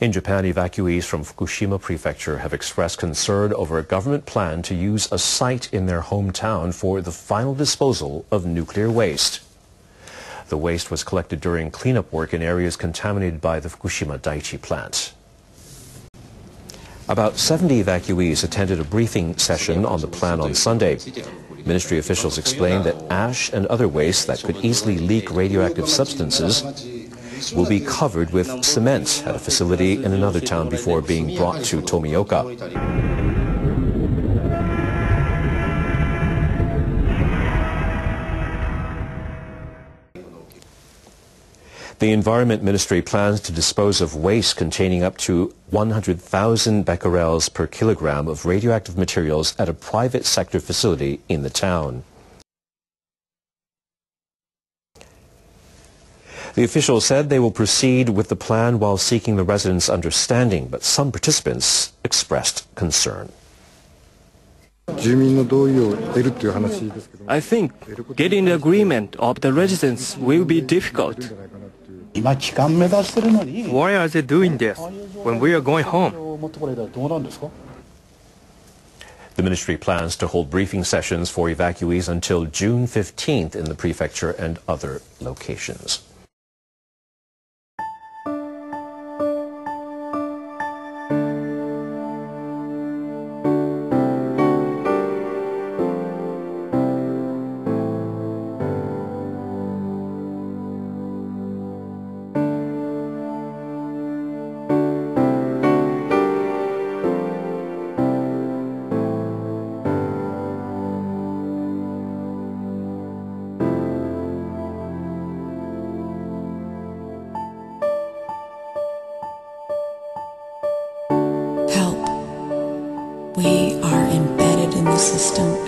In Japan, evacuees from Fukushima Prefecture have expressed concern over a government plan to use a site in their hometown for the final disposal of nuclear waste. The waste was collected during cleanup work in areas contaminated by the Fukushima Daiichi plant. About 70 evacuees attended a briefing session on the plan on Sunday. Ministry officials explained that ash and other waste that could easily leak radioactive substances will be covered with cement at a facility in another town before being brought to Tomioka. The Environment Ministry plans to dispose of waste containing up to 100,000 becquerels per kilogram of radioactive materials at a private sector facility in the town. The officials said they will proceed with the plan while seeking the residents' understanding, but some participants expressed concern. I think getting the agreement of the residents will be difficult. Why are they doing this when we are going home? The ministry plans to hold briefing sessions for evacuees until June 15th in the prefecture and other locations.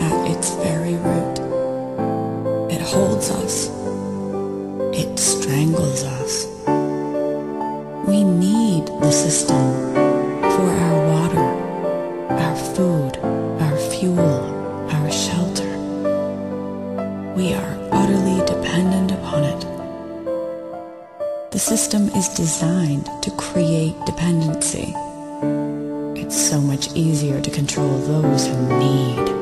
At its very root. It holds us. It strangles us. We need the system for our water, our food, our fuel, our shelter. We are utterly dependent upon it. The system is designed to create dependency. It's so much easier to control those who need.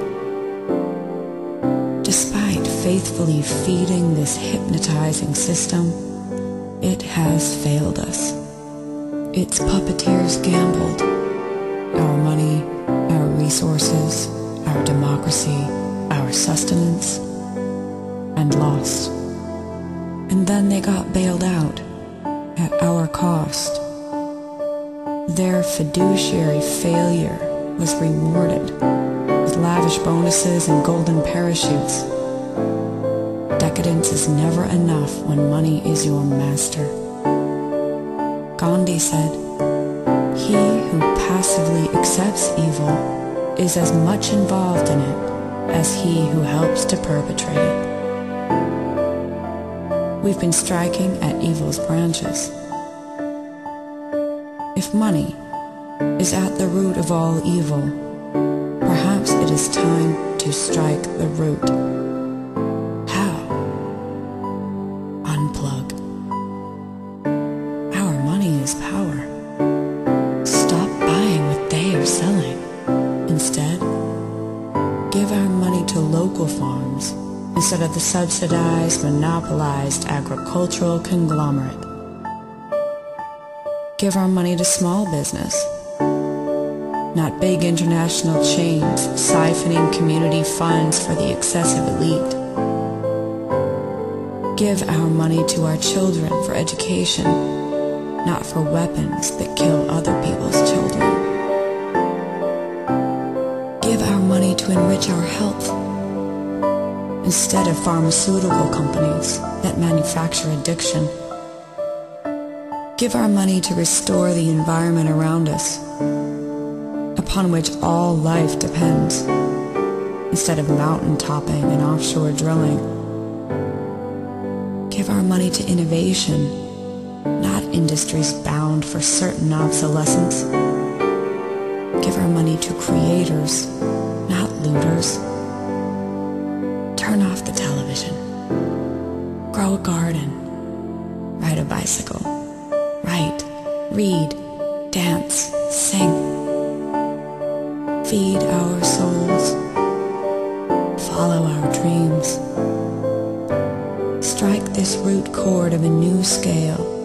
Despite faithfully feeding this hypnotizing system, it has failed us. Its puppeteers gambled. Our money, our resources, our democracy, our sustenance, and lost. And then they got bailed out at our cost. Their fiduciary failure was rewarded lavish bonuses and golden parachutes. Decadence is never enough when money is your master. Gandhi said, He who passively accepts evil is as much involved in it as he who helps to perpetrate it. We've been striking at evil's branches. If money is at the root of all evil, it is time to strike the root. How? Unplug. Our money is power. Stop buying what they are selling. Instead, give our money to local farms instead of the subsidized, monopolized agricultural conglomerate. Give our money to small business, not big international chains siphoning community funds for the excessive elite. Give our money to our children for education, not for weapons that kill other people's children. Give our money to enrich our health instead of pharmaceutical companies that manufacture addiction. Give our money to restore the environment around us, upon which all life depends, instead of mountain topping and offshore drilling. Give our money to innovation, not industries bound for certain obsolescence. Give our money to creators, not looters. Turn off the television. Grow a garden. Ride a bicycle. Write, read, dance, sing. Feed our souls. Follow our dreams. Strike this root chord of a new scale